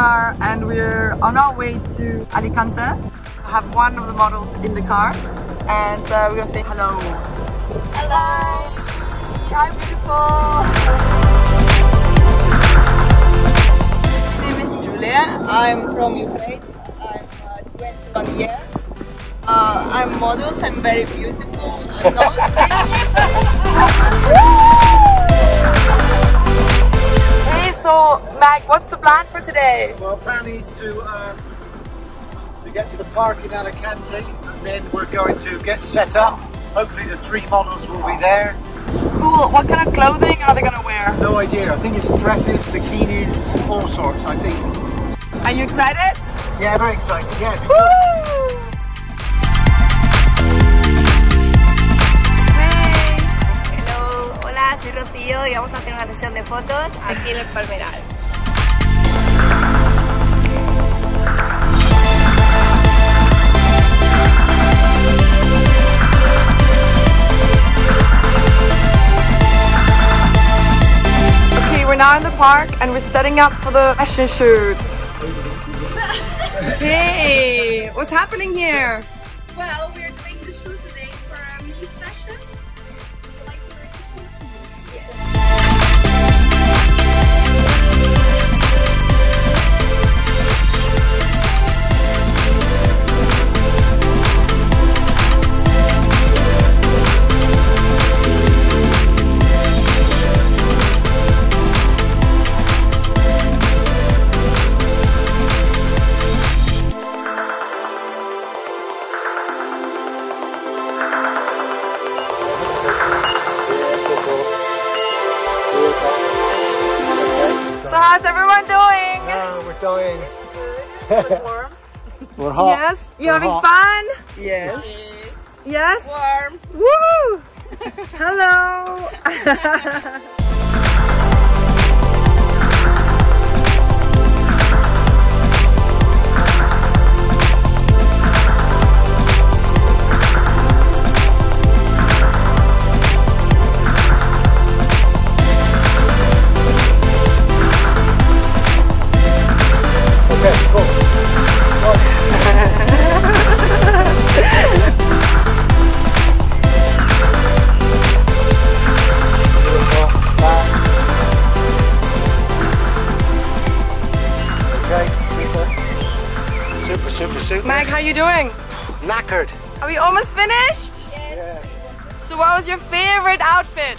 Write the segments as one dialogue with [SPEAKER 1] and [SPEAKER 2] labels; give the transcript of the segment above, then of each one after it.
[SPEAKER 1] here in the car and we're on our way to Alicante. I have one of the models in the car and uh, we're gonna say hello. Hello! Hi beautiful!
[SPEAKER 2] My name is Julia. I'm from Ukraine. I'm uh, 21 years. Uh, I'm models. I'm very beautiful.
[SPEAKER 1] for today?
[SPEAKER 3] Well, plan is to um, to get to the park in Alicante, and then we're going to get set up. Hopefully, the three models will be there.
[SPEAKER 1] Cool. What kind of clothing are they gonna wear?
[SPEAKER 3] No idea. I think it's dresses, bikinis, all sorts. I think.
[SPEAKER 1] Are you excited?
[SPEAKER 3] Yeah, very excited. Yeah.
[SPEAKER 1] Woo! Hey.
[SPEAKER 4] Hello, hola, soy Rocío y vamos a hacer una sesión de fotos aquí en el Palmeral.
[SPEAKER 1] Now in the park and we're setting up for the fashion shoot. hey, what's happening here? How's everyone doing?
[SPEAKER 3] Oh, we're dying.
[SPEAKER 1] warm.
[SPEAKER 3] We're hot.
[SPEAKER 1] Yes, you
[SPEAKER 3] We're
[SPEAKER 1] having
[SPEAKER 3] hot.
[SPEAKER 1] fun?
[SPEAKER 2] Yes.
[SPEAKER 1] Yes.
[SPEAKER 2] Warm.
[SPEAKER 1] Woo! Hello.
[SPEAKER 3] Super, super, super.
[SPEAKER 1] Mag, how you doing?
[SPEAKER 3] Knackered.
[SPEAKER 1] Are we almost finished?
[SPEAKER 3] Yeah.
[SPEAKER 1] So what was your favorite outfit?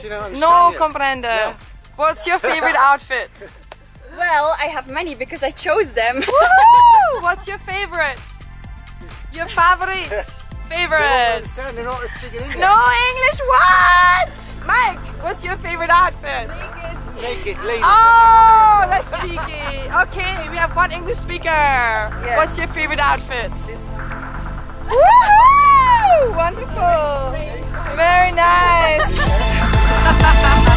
[SPEAKER 3] She don't understand
[SPEAKER 1] No
[SPEAKER 3] yet.
[SPEAKER 1] comprende. What's your favorite outfit?
[SPEAKER 4] Well, I have many because I chose them.
[SPEAKER 1] What's your favorite? Your favorite? Favorite?
[SPEAKER 3] They're they're not speaking English.
[SPEAKER 1] No English, what? Mike, what's your favorite outfit?
[SPEAKER 3] Naked lady.
[SPEAKER 1] Oh, that's cheeky. Okay, we have one English speaker. What's your favorite outfit? Woohoo! Wonderful. Very nice.